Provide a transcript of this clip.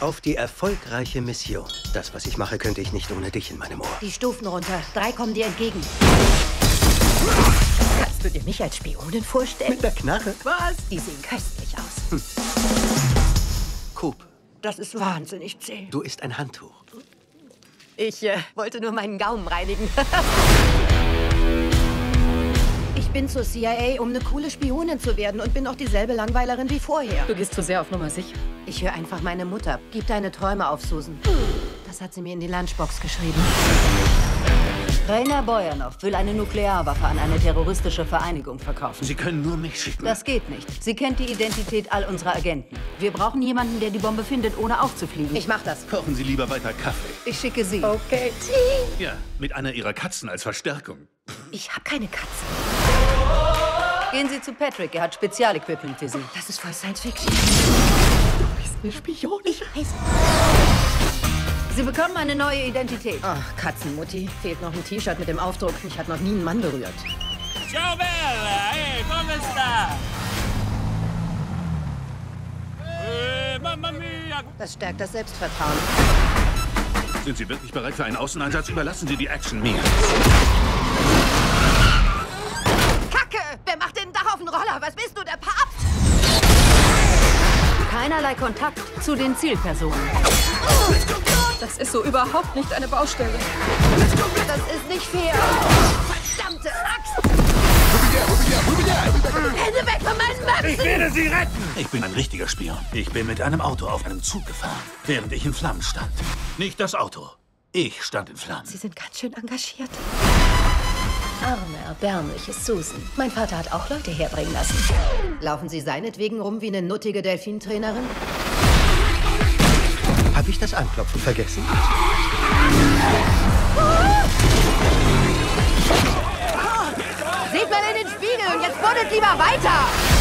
Auf die erfolgreiche Mission. Das, was ich mache, könnte ich nicht ohne dich in meinem Ohr. Die Stufen runter. Drei kommen dir entgegen. Kannst du dir mich als Spionin vorstellen? Mit der Knarre? Was? Die sehen köstlich aus. Coop, Das ist wahnsinnig zäh. du isst ein Handtuch. Ich äh, wollte nur meinen Gaumen reinigen. ich bin zur CIA, um eine coole Spionin zu werden und bin noch dieselbe Langweilerin wie vorher. Du gehst zu sehr auf Nummer sicher. Ich höre einfach meine Mutter. Gib deine Träume auf, Susan. Das hat sie mir in die Lunchbox geschrieben. Rainer Bojanov will eine Nuklearwaffe an eine terroristische Vereinigung verkaufen. Sie können nur mich schicken. Das geht nicht. Sie kennt die Identität all unserer Agenten. Wir brauchen jemanden, der die Bombe findet, ohne aufzufliegen. Ich mach das. Kochen Sie lieber weiter Kaffee. ich schicke Sie. Okay. Ja, mit einer Ihrer Katzen als Verstärkung. Ich habe keine Katze. Gehen Sie zu Patrick. Er hat Spezialequipment für Sie. Das ist voll Science Fiction. Eine Spion. Ich weiß. Sie bekommen eine neue Identität. Ach, Katzenmutti. Fehlt noch ein T-Shirt mit dem Aufdruck, mich hat noch nie ein Mann berührt. Ciao bella, ehi, come sta? Eh, mamma mia! Das stärkt das Selbstvertrauen. Sind Sie wirklich bereit für einen Außeneinsatz? Überlassen Sie die Action mir. Roller? Was bist du, der Papst? Keinerlei Kontakt zu den Zielpersonen. Das ist so überhaupt nicht eine Baustelle. Das ist nicht fair. Verdammte Axt! Hände weg von meinen Möpsen! Ich werde Sie retten! Ich bin ein richtiger Spion. Ich bin mit einem Auto auf einem Zug gefahren, während ich in Flammen stand. Nicht das Auto. Ich stand in Flammen. Sie sind ganz schön engagiert. Arme, erbärmliche Susan. Mein Vater hat auch Leute herbringen lassen. Laufen Sie seinetwegen rum wie eine nuttige Delfintrainerin? Habe ich das Anklopfen vergessen? Seht mal in den Spiegel und jetzt buddelt lieber weiter!